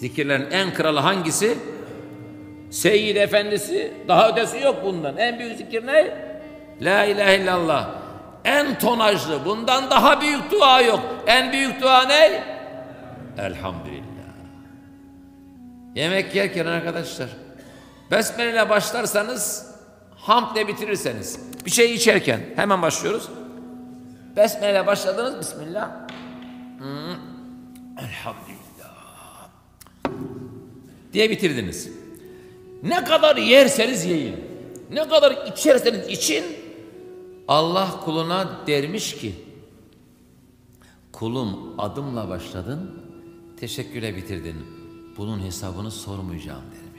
Zikirlerin en kralı hangisi? Seyyid Efendisi. Daha ötesi yok bundan. En büyük zikir ne? La ilahe illallah. En tonajlı. Bundan daha büyük dua yok. En büyük dua ne? Elhamdülillah. Yemek yerken arkadaşlar Besmele ile başlarsanız hamdle bitirirseniz bir şey içerken hemen başlıyoruz. Besmele ile başladınız Bismillah. Hmm. Elhamdülillah. Diye bitirdiniz. Ne kadar yerseniz yiyin. Ne kadar içerseniz için Allah kuluna dermiş ki kulum adımla başladın teşekküre bitirdin. Bunun hesabını sormayacağım derim.